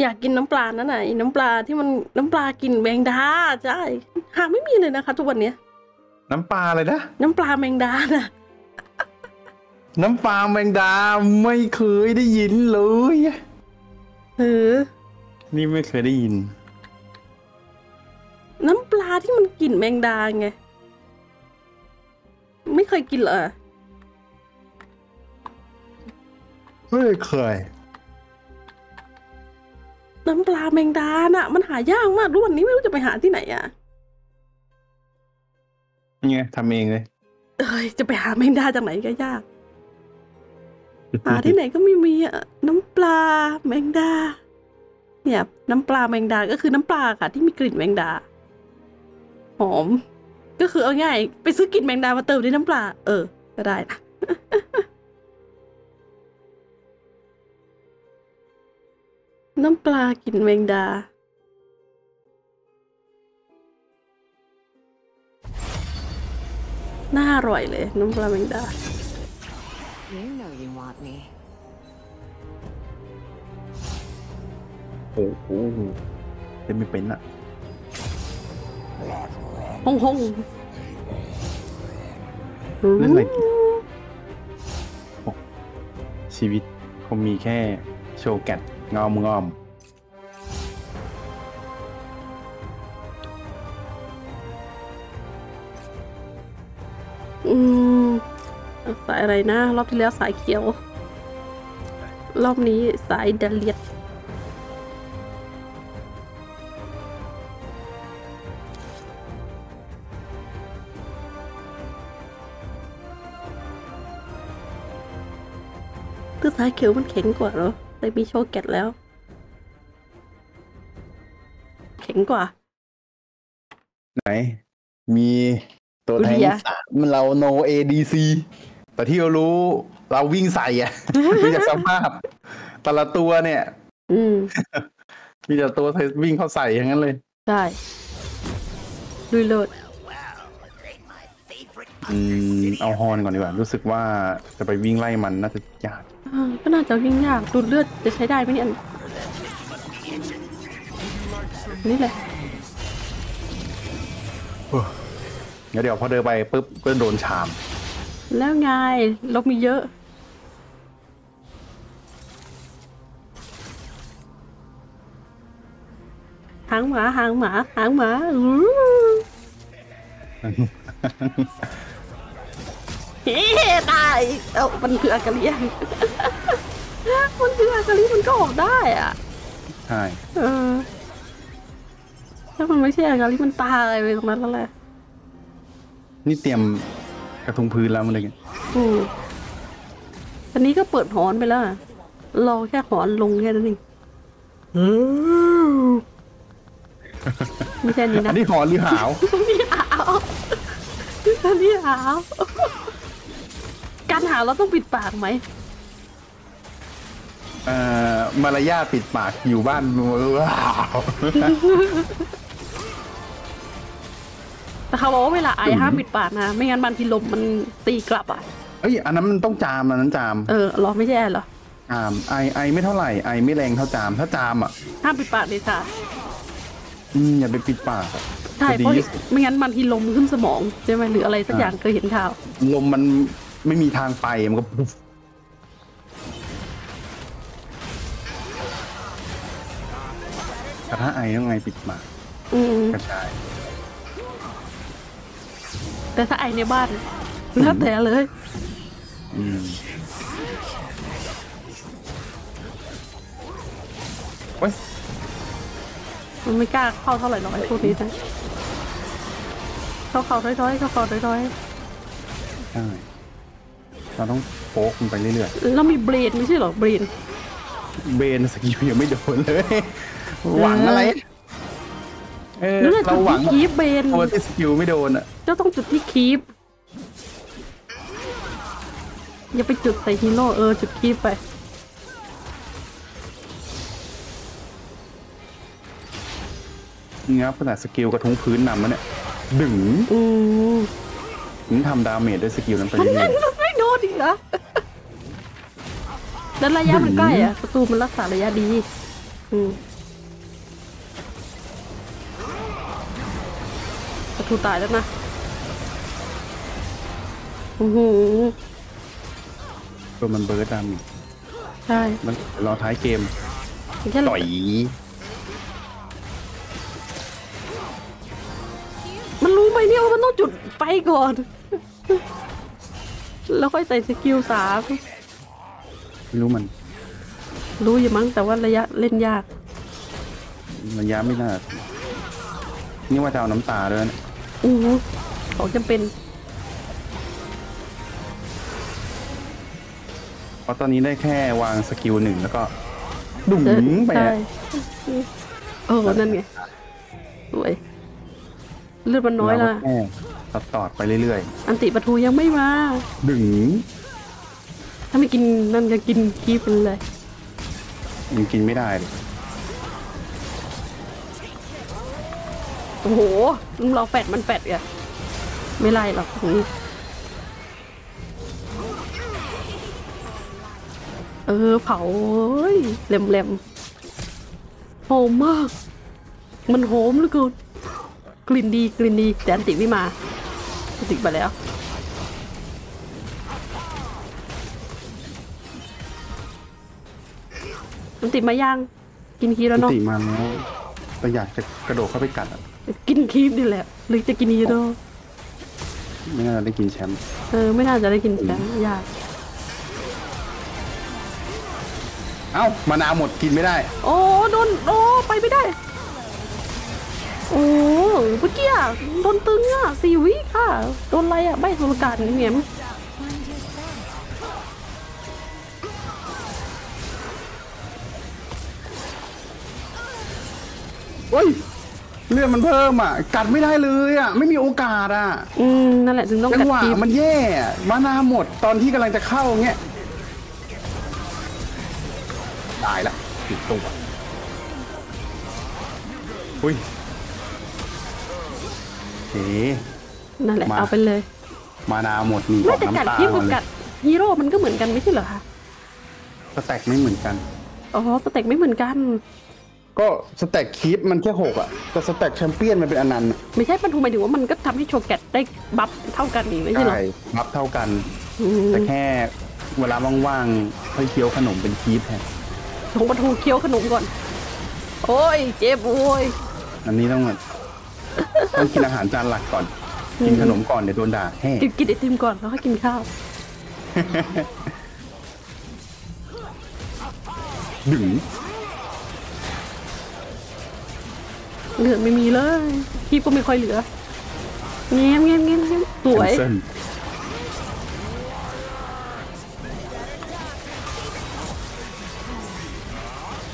อยากกินน้ำปลานั่นไหนะไอ้น้ำปลาที่มันน้ำปลากินแมงดาใช่หาไม่มีเลยนะคะ ทุกวันเนี้ยน้ำปลาเลยนะ น้ำปลาแมงดาน่ะ น้ำปลาแมงดาไม่เคยได้ยินเลยเออนี่ไม่เคยได้ยิน น้ำปลาที่มันกลิ่นแมงดาไง ไม่เคยกินเหรอไม่เคย น้ำปลาแมงดาน่ะ มันหายากมากทุกวันนี้ไม่รู้จะไปหาที่ไหนอะนี่ไงทำเองเลยเอ้ยจะไปหาแมงดาจากไหนก็ยาก หาที่ไหนก็ไม่มีอะน้ำปลาแมงดา เนี่ย น้ำปลาแมงดาก็คือน้ำปลาค่ะ ที่มีกลิ่นแมงดา หอม ก็คือเอาง่าย ไปซื้อกลิ่นแมงดามาเติมในน้ำปลา เออ ก็ได้นะ น้ำปลากลิ่นแมงดา น่าอร่อยเลย น้ำปลาแมงดา You know you want me. โอ้โหเล่นไม่เป็นอะฮ่องฮ่องเล่นอะไรดีโอ้ชีวิตคงมีแค่โชว์แกต งอมงอมอืมสายอะไรนะ รอบที่แล้วสายเขียว รอบนี้สายเดเลียดคือสายเขียวมันแข็งกว่าเหรอ แต่มีโชว์แกตแล้วแข็งกว่า ไหน มีตัวแทงเลียสามมันเรา no ADC แต่ที่เรารู้เราวิ่งใส่อะดูจากสภาพ แต่ละตัวเนี่ย อืมมีแต่ตัววิ่งเข้าใส่อย่างนั้นเลยได้ลุยโลดอืมเอาฮอนก่อนดีกว่า รู้สึกว่าจะไปวิ่งไล่มันน่าจะยากอ่า ก็น่าจะยิ่งยากดูดเลือดจะใช้ได้ไหมเนี่ยนี่แหละงั้นเดี๋ยวพอเดินไปปุ๊บก็โดนชาม แล้วไงเรามีเยอะ หางหมาหางหมาหางหมาอู้ เฮ้ตาย เอ้ามันคืออากาลิยมันคืออากาลิมันก็ออกได้อะ ใช่ เออ ถ้ามันไม่ใช่อากาลิมันตายไปตรงนั้นแล้วแหละ นี่เตรียมกระทุงพื้นแล้วมันเลยไงอืมอันนี้ก็เปิดหอนไปแล้วอะรอแค่หอนลงแค่นั้นเองไม่ใช่อันนี้อันะนนี้หอนหรือหาวนี่หาวอันนี้หาว การหาวเราต้องปิดปากไหมเอ่อมารยาทปิดปากอยู่บ้านว้าวแต่เขาบอกว่าเวลาไอห้ามปิดปากนะ ไม่งั้นบางทีลมมันตีกลับอะเอ้ยอันนั้นมันต้องจามอันนั้นจาม เออเหรอไม่ใช่เหรอจามไอไอไม่เท่าไหร่ไอไม่แรงเท่าจาม ถ้าจามอะห้ามปิดปากเลยค่ะอืมอย่าไปปิดปากอะใช่จะดีเพราะที่สุดไม่งั้นบางทีลมขึ้นสมองใช่ไหมหรืออะไรสักอย่างเคยเห็นข่าว ลมมัน ไม่มีทางไปมันก็ปุ๊บแต่ถ้าไอต้องไงปิดปากอืมกระจายแต่ถ้าไอในบ้านแล้วแต่เลยอืมเว้ยมันไม่กล้าเข้าเท่าไหร่หรอกไอ้พวกนี้นะเข้าเขาถอยๆเข้าเขาถอยใช่ เราต้องโป๊กมันไปเรื่อยๆแล้วมีเบรดไม่ใช่เหรอเบรดๆเบนสกิลยังไม่โดนเลย หวังอะไรเออนั่นแหละจุเราดหวัที่งคีบเบนตัวที่สกิลไม่โดนอะเจ้าต้องจุดที่คีบอย่าไปจุดใส่ฮีโร่เออจุดคีบไปนี่ครับขนาดสกิลกระทุ้งพื้นนำมันเนี่ยดึงอืมถึงทำดาเมจด้วยสกิลนั้นไปมันเรื่ยัอย งไม่โดนอีกเหรอแล้วระยะมันใกล้อะศัตรูมันรักษาระยะดี อืมประตูตายแล้วนะโอ้โหตัวมันเบิร์ดดามิใช่มันรอท้ายเกมแค่ต่อย มันรู้ไหมเนี่ยว่ามันต้องจุดไฟก่อน แล้วค่อยใส่สกิลสามไม่รู้มัน รู้อยู่มั้งแต่ว่าระยะเล่นยากระยะไม่น่านี่ว่าจะเอาน้ำตาด้วยนะอู้หูของจำเป็น เพราะตอนนี้ได้แค่วางสกิลหนึ่งแล้วก็ ดุ๋งเออไปใช่อะโอ้นั่นไงสวยเลือดมันน้อยเราละก็แค่ ตัดตอดไปเรื่อยอันติปะทูยังไม่มา ๆ ดึงถ้าไม่กินนั่นก็กินคีบมันเลย ยังกินไม่ได้เลยโอ้โหมึงรอแฟดมันแฟดอะไม่ไล่หรอกตรงนี้เออเผาเฮ้ยแหลมๆหอมมาก มันหอมเหลือเกินกลิ่นดีกลิ่นดีแต่อันติไม่มา อันติไปแล้วอันติมาย่างกินคีบแล้วเนาะติมันแล้วแต่อยากจะกระโดดเข้าไปกัดอะกินคีบนี่แหละหรือจะกินยีโดไม่น่าจะได้กินแชมป์เออไม่น่าจะได้กินแชมป์ยากเอ้ามานาวหมดกินไม่ได้ โอ้โดนโอ้ไปไม่ได้ โอ้ เมื่อกี้อะโดนตึงอะสี่วิค่ะ โดนอะไรอะใบสุรการเงี้ยเฮ้ยเลือดมันเพิ่มอะ กัดไม่ได้เลยอะ ไม่มีโอกาสอะ อืม นั่นแหละถึงต้องจักังดหวะคลิปมันแย่อะมานาหมดตอนที่กำลังจะเข้าเงี้ยตายละติดตัวอุ้ย เอ๋นั่นแหละมา เอาไปเลยมานาหมดนี่อไม่อกแต่กัดน้ำตาคลิปก่กัอบนเลกัยดฮีโร่มันก็เหมือนกันไม่ใช่เหรอคะstack ไม่เหมือนกัน อ๋อ stack ไม่เหมือนกัน ก็ stack creep มันแค่หกอะแต่ stack champion มันเป็นอนันต์อะไม่ใช่ปันทูหมายถึงว่ามันก็ทำให้โชกัทได้ buff เท่ากันนี่ไม่ใช่เหรอใช่รับเท่ากัน อืมแต่แค่เวลาว่างๆค่อยเคี้ยวขนมเป็น creep แทนของปันทูเคี้ยวขนมก่อน โอ้ยเจ็บโอ้ยอันนี้ต้องแบบ ต้องกินอาหารจานหลักก่อน กินขนมก่อนเดี๋ยวโดนด่าแฮ่กินกินไอติมก่อนแล้วค่อยกินข้าวดึงเหลือไม่มีเลยพี่ก็ไม่ค่อยเหลือเงี้ยเงี้ยเงี้ยเงี้ยสวยแคนเซิล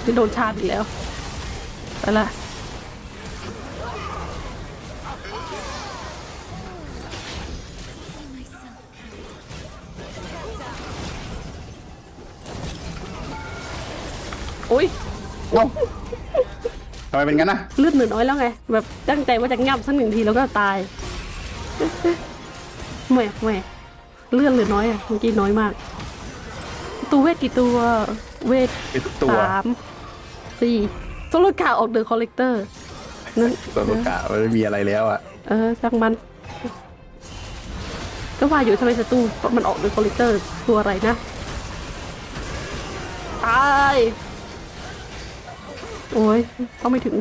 ที่โดนชาร์จอีกแล้วไปละ อ้ยเอ้าทำไมเป็นงั้นนะเลือดเหลือน้อยแล้วไง แบบตั้งใจว่าจะงับสักหนึ่งทีแล้วก็ตายแหม่แหม่เลือดเหลือน้อยอะเมื่อกี้น้อยมาก ตัวเวทกี่ตัวเวทเป็นตัวสามสี่โซราก้าออก The Collector นั่นตัวโซราก้ามันไม่มีอะไรแล้วอะเออช่างมัน ก็ว่าอยู่ทำไมศัตรูมันออก The Collectorตัวอะไรนะตาย โอ้ยเข้าไม่ถึง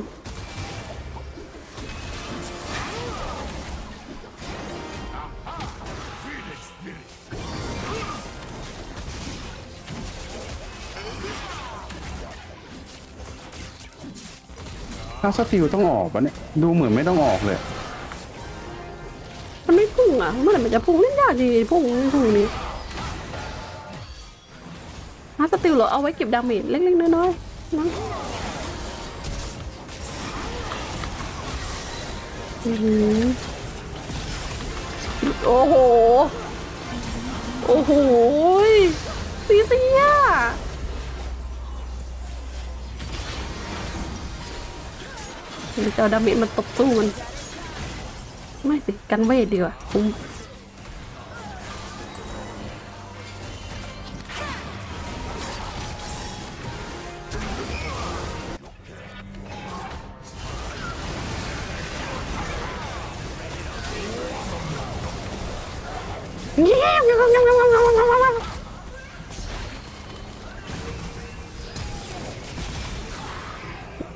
ถ้าสติลต้องออกปะเนี่ย ดูเหมือนไม่ต้องออกเลย มันไม่พุ่งอะ เมื่อไหร่มันจะพุ่งเล่นยากดีพุ่งไม่พุ่งนี้ Heartsteel เหรอเอาไว้เก็บ damage เล็กๆน้อยๆนะ โอ้โห โอ้โหซีเซียเดี๋ยวจะเอาดามิมันตบสู้มัน ไม่สิ กันเวทดีกว่าคุ้ม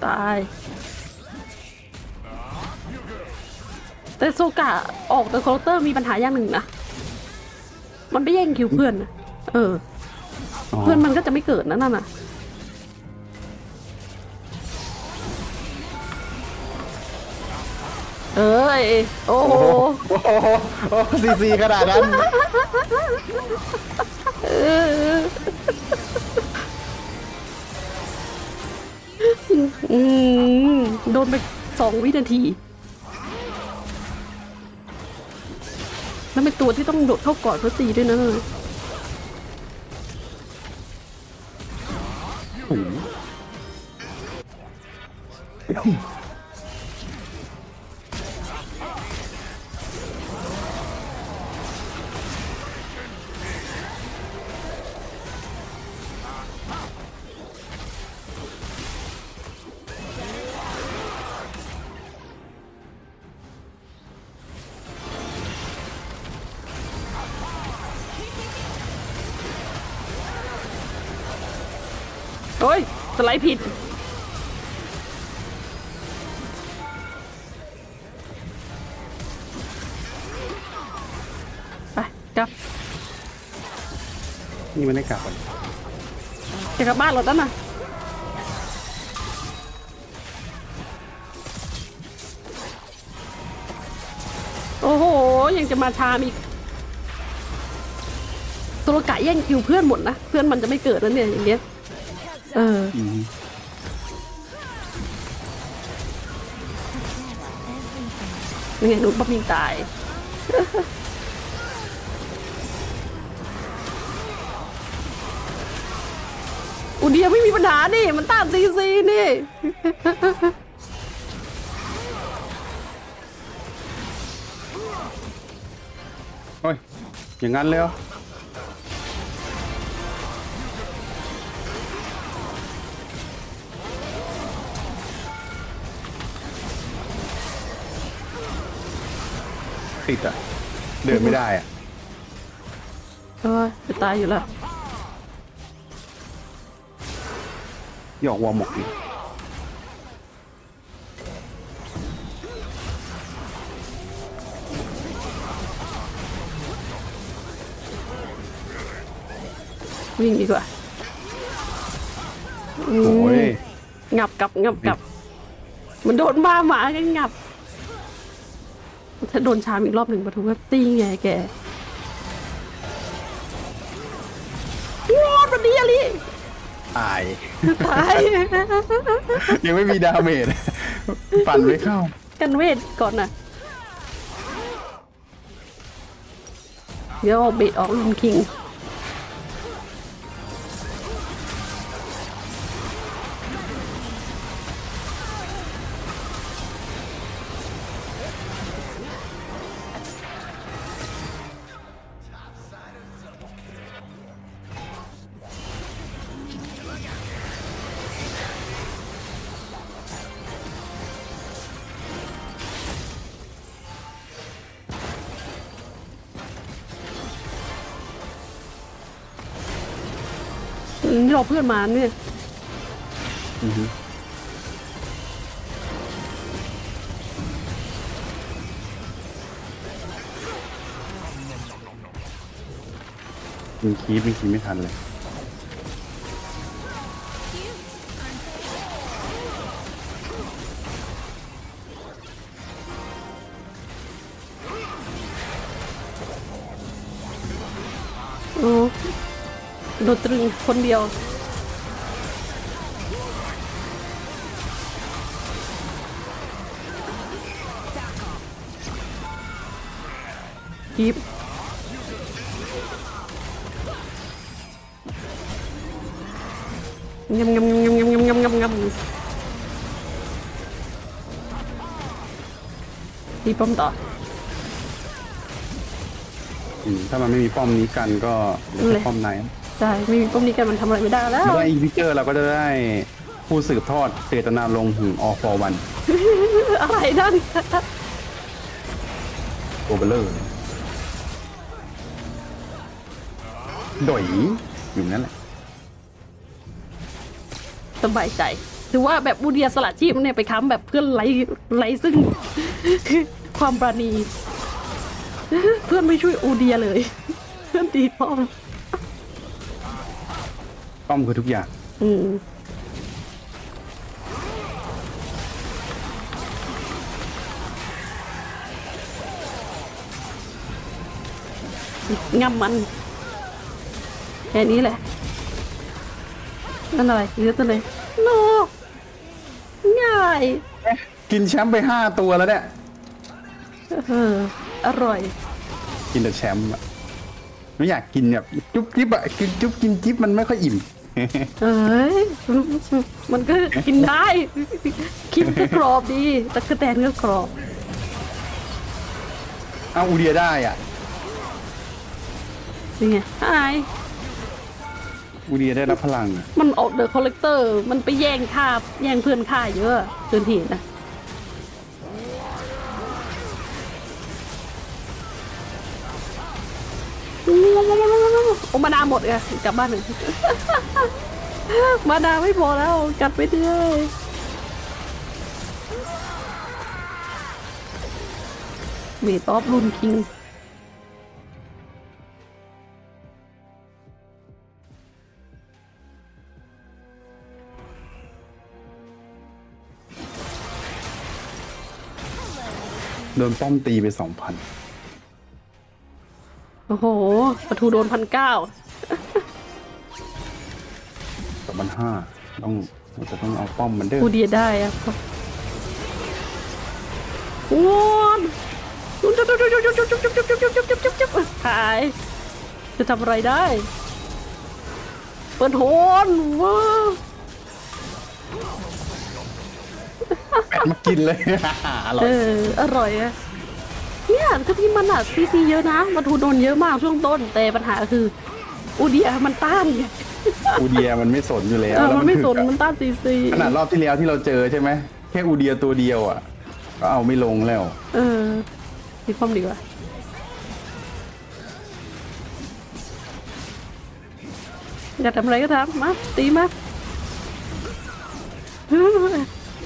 ตาย แต่โซราก้าออก The Collector มีปัญหาอย่างหนึ่งนะ มันไปแย่ง kill เพื่อนนะเอออ๋อเพื่อนมันก็จะไม่เกิดนะนั่นน่ะเอ้ย โอ้โห โอ้โหโอ้โหซีซีขนาดนั้น อืมโดนไปสองวินาที แล้วเป็นตัวที่ต้องโดดเข้ากอดเพื่อตีด้วยนะนั่นน่ะโอ้ ไลด์ผิด ไปกลับนี่มันได้กลับก่อนจะกลับบ้านเหรอตั้นน่ะโอ้โห ยังจะมาชามอีกโซราก้าแย่ง kill เพื่อนหมดนะ เพื่อนมันจะไม่เกิดแล้วเนี่ยอย่างเงี้ย เอออืมนี่ไงหนูปั๊บยิงตาย อูเดียร์ไม่มีปัญหานี่ มันต้านซีซีนี่ โอ้ย อย่างนั้นเลยเหรอ ติดอะ เดินไม่ได้อะเอ้ยจะตายอยู่แล้วหยอกวอร์มหมกอีกวิ่งดีกว่าอืมโอ้ย งับกลับงับกลับ มันโดนบ้าหมาก็งับ ถ้าโดนชามอีกรอบหนึ่งปะทุก็ตีไงแกรอดวันนี้อลิตาย ตายยังไม่มีดาเมจปั่นไม่เข้า กันเวทก่อนนะเดี๋ยวเอาเบดออกลุมคิง นี่เราเพื่อนมาเนี่ยอือฮึมีคีบมีคีบไม่ทันเลย ดตรึงคนเดียวกีบงำงำงำงำงำงำงำงำตีป้อมต่ออืมถ้ามันไม่มีป้อมนี้กันก็เดี๋ยวเลจะป้อมไหน ใช่ไม่มีป้อมนี้กันมันทำอะไรไม่ได้แล้วแล้วไอ้วิเจอร์เราก็จะได้ผู้สืบทอดเจตนาลงถึงอ for one อะไรนั่นโอเบเลอร์ดอยอยู่นั่นแหละสบายใจถือว่าแบบบูเดียสละชีพเนี่ยไปค้ำแบบเพื่อนไร้ไร้ซึ่งความปราณี เพื่อนไม่ช่วยอูเดียเลย เพื่อนตีป้อม ป้อมคือทุกอย่าง อืมงำมันแค่นี้แหละนั่นอะไรเลือตัวเลยโนง่าย กินแชมป์ไปห้าตัวแล้วเนี่ยเอออร่อย กินแต่แชมป์อะไม่อยากกินแบบจุ๊บจิ๊บอะกินจุ๊บกินจิ๊บมันไม่ค่อยอิ่ม เอ้ยมันก็กินได้คิมก็กรอบดีตะกะแตนก็กรอบเอาอูเดียได้อะนี่ไงไอายอูเดียได้รับพลังอะมันออกเดอะคอลเลกเตอร์ มันไปแย่งค่าแย่งเพื่อนค่าเยอะเกินเหตุนะ มานาหมดไงกลับบ้านหนึ่งมานาไม่พอแล้วกัดไปเรื่อยเมตอฟรุนคิงโดนป้อมตีไปสองพัน อ้โหประทูโดนพันเก้าสองพันห้าต้องเราจะต้องเอาป้อมมันเด้อกูเดียได้อะว้อนจุ๊บจุ๊บจุ๊บจุ๊บจุ๊บจุ๊บจุ๊บจุ๊บจุ๊บจุ๊บจุ๊บจุ๊บจุ๊บหาย จะทำอะไรได้ เปิดโหนว้าวแปดมากินเลย อร่อเอยออร่อยอะ เนี่ยคือที่มันอะซีซีเยอะนะประทูโดนเยอะมากช่วงต้น แต่ปัญหาคือ อูเดียมันต้านไงอูเดียมันไม่สนอยู่แล้วเออแล้วมันไม่สนถึกอะมันต้านซีซีขนาดรอบที่แล้วที่เราเจอใช่ไหมแค่อูเดียตัวเดียวอะ ก็เอาไม่ลงแล้ว เออตีป้อมดีกว่าอยากทำอะไรก็ทำมาตีมา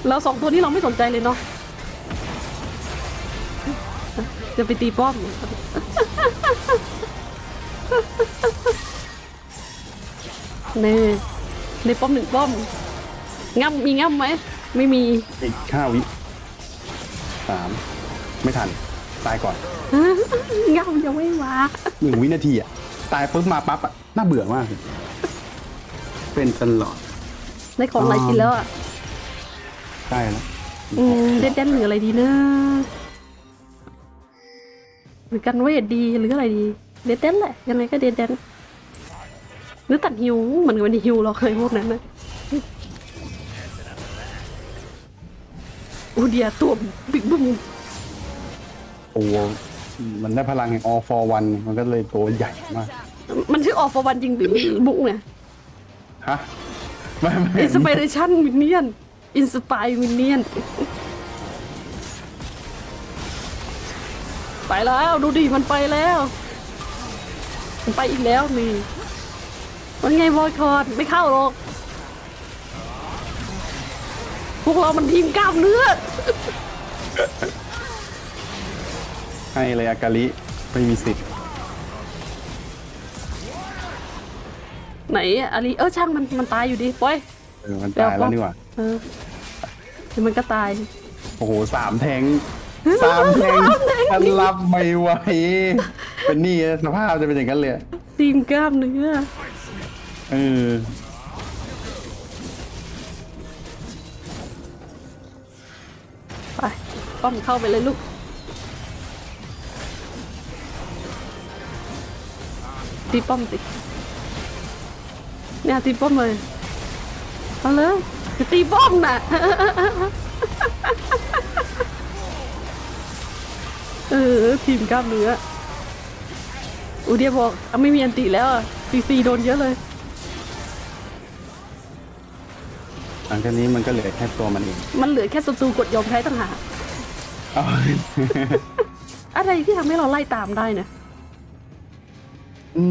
เราสองตัวนี้เราไม่สนใจเลยเนาะ จะไปตีป้อมเน่ในป้อมหนึ่งป้อมง่ำมีง่ำไหม ไม่มี อีกห้าวิสามไม่ทัน ตายก่อนง่ำยังไม่มาหนึ่งวินาทีอะ ตายปุ๊บมาปั๊บอะ น่าเบื่อมากเลยเป็นตลอด ได้ของอะไรกินแล้วอะได้แล้วอืมเด็ดเด่นหรืออะไรดีนะ หรือกันเวทดีหรืออะไรดีเด็ดเด่นแหละยังไงก็เด็ดเด่นหรือตัดฮิวเหมือนกับวันนี้ฮิวเราเคยพวกนั้นนะอูเดียตัวบิ๊กบุ้มตัวมันได้พลังแห่ง all for one มันก็เลยตัวใหญ่มาก มันชื่อออฟวันจริงหรือบุ้งเนี่ยฮะไม่ไม่อินสปิเรชันวินเนียนอินสปายวินเนียน ไปแล้วดูดิมันไปแล้ว มันไปอีกแล้วนี่มันไงบอยคอร์ดไม่เข้าหรอก พวกเรามันทีมกล้ามเนื้อ ให้เลยอากาลิไม่มีสิทธิ์ไหนอะอาลีเออช่างมันมันตายอยู่ดิปอยเออมันตายแล้วนี่หว่าเออเดี๋ยวมันก็ตาย โอ้โหสามแทง สามแทงฉันรับไม่ไหวเป็นนี่สภาพจะเป็นอย่างนั้นเลยทีมกล้ามเนื้อเออไปป้อมเข้าไปเลยลูกตีป้อมสิเนี่ยตีป้อมเลยเอาเลยจะตีป้อมน่ะ เออทีมกล้ามเนื้ออูเดียร์บอกอะไม่มีอันติแล้วซีซีโดนเยอะเลย หลังจากนี้มันก็เหลือแค่ตัวมันเอง มันเหลือแค่ศัตรูกดยอมแพ้ต่างหากเอาอะไรที่ทำให้เราไล่ตามได้นะอื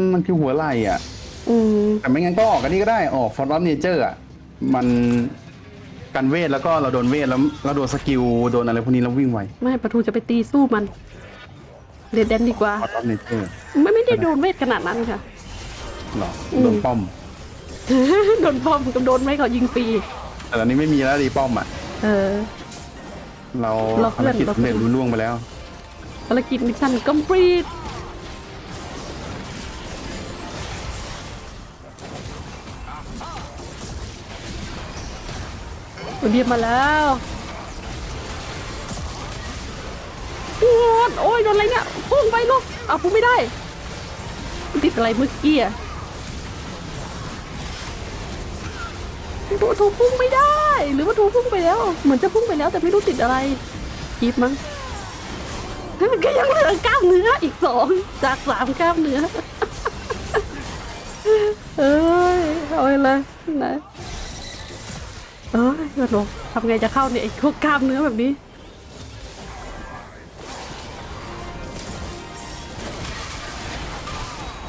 มมันคือหัวไหล่อะ อืมแต่ไม่งั้นก็ออกกันนี่ก็ได้ออก Force of Nature อะ มัน กันเวทแล้วก็เราโดนเวทแล้วเราโดนสกิลโดนอะไรพวกนี้แล้ววิ่งไวไม่ปะทูจะไปตีสู้มันเดดแดนดีกว่าฟอร์ดอฟเนเจอร์ไม่ไม่ได้โดนเวทขนาดนั้นค่ะหรออืมโดนป้อมโดนป้อมกับโดนไม่เขายิงฟรีแต่ตอนนี้ไม่มีแล้วดีป้อมอะเออ เราเราเพื่ภารอนกิจเราสำเร็จเพื่อนรุ่ล่วงไปแล้วภารกิจมิชชั่น complete เบียบมาแล้วโอ้ยโอ้ยโดนอะไรเนี่ยพุ่งไปลูกเอาพุ่งไม่ได้ติดอะไรเมื่อกี้อะถูถูกพุ่งไม่ได้ หรือว่าถูกพุ่งไปแล้ว เหมือนจะพุ่งไปแล้วแต่ไม่รู้ติดอะไรกีบมั้งก็ยังเหลือกล้ามเนื้ออีกสองจากสามกล้ามเนื้อเอ้ยเอาไปเลยนะ อ้ยมันบอกทำไงจะเข้าเนี่ยไอ้พวกกล้ามเนื้อแบบนี้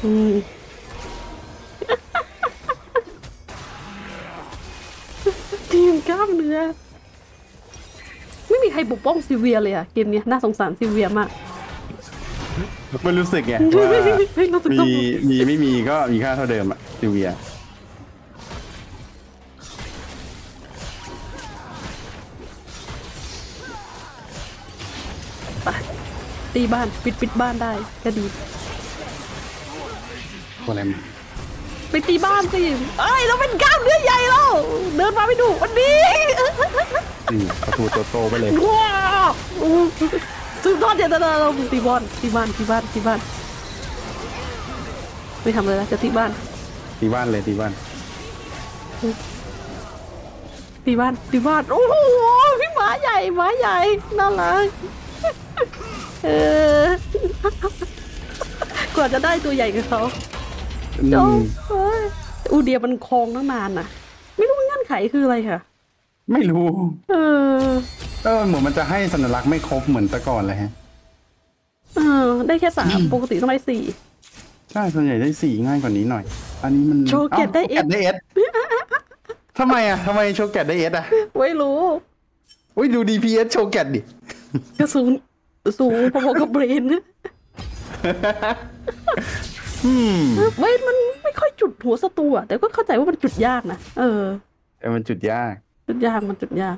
อืมทีมกล้ามเนื้อ ไม่มีใครปกป้องซิเวียเลยอะเกมเนี้ยน่าสงสารซิเวียมากไม่รู้สึกไงไม่ว่าไม่ไม่รู้สึกมีต้องมีไม่มีก็มีค่าเท่าเดิมอะซิเวีย ตีบ้านปิดปิดบ้านได้ก็ดีอะไรมันไปตีบ้านสิเอ้ยเราเป็นกล้ามเนื้อใหญ่แล้วเดินมาไม่ดูวันนี้อืมประตูโตๆไปเลยว้าวอู้สุดยอดเจตนาเราตีบอลตีบ้านตีบ้านตีบ้านไม่ทำเลยนะจะตีบ้านตีบ้านเลยตีบ้านตีบ้านตีบ้านโอ้โหพี่หมาใหญ่หมาใหญ่น่ารักเออ กว่าจะได้ตัวใหญ่กับเขาอืโจ้มเอ้ยอูเดียมันคลองตั้งนานน่ะ ไม่รู้ว่าเงื่อนไขคืออะไรค่ะ ไม่รู้ เออ เออเหมือนมันจะให้สัญลักษณ์ไม่ครบเหมือนแต่ก่อนเลยฮะ เออ ได้แค่สามปกติต้องได้สี่ใช่ส่วนใหญ่ได้สี่ง่ายกว่านี้หน่อย อันนี้มันโชว์เก็ตได้อ้าโชว์ได้เอสทำไมอะทำไมโชว์แกตได้เอสอะไม่รู้อุ้ยดู DPS โชว์แกตดิกระสูน สูงพอๆกับเบรนนะอืมเบรนมันไม่ค่อยจุดหัวศัตรูอะแต่ก็เข้าใจว่ามันจุดยากนะเออแต่มันจุดยาก จุดยากมันจุดยาก